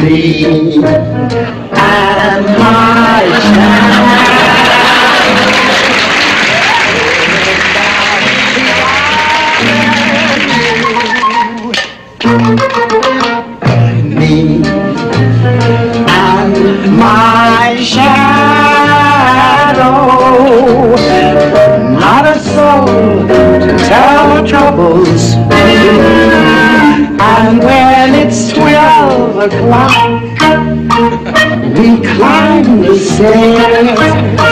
me and my shadow. Me and my shadow. Not a soul to tell our troubles. And o'clock, we climb the stairs